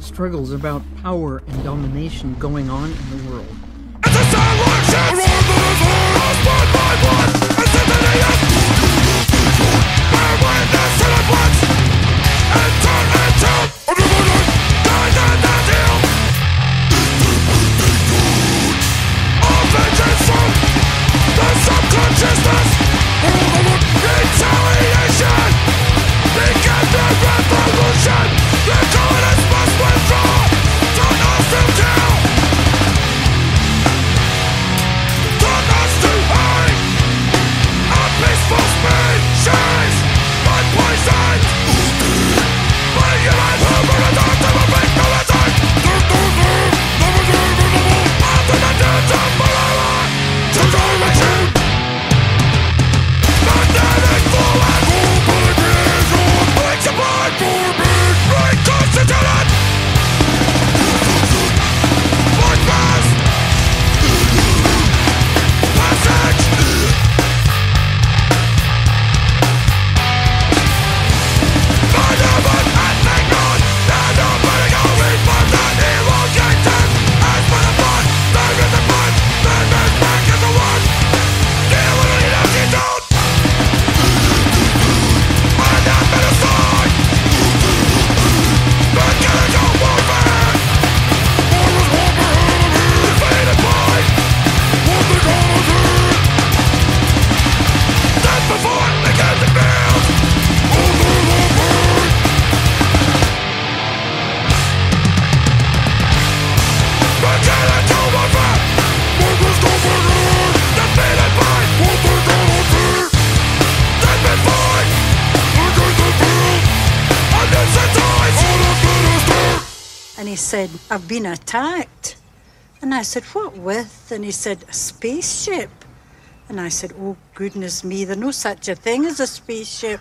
struggles about power and domination going on in the world. Said, I've been attacked. And I said, What with? And he said, A spaceship. And I said, Oh, goodness me, there's no such a thing as a spaceship.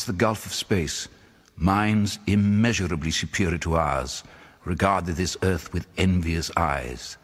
Across the gulf of space, minds immeasurably superior to ours regarded this earth with envious eyes.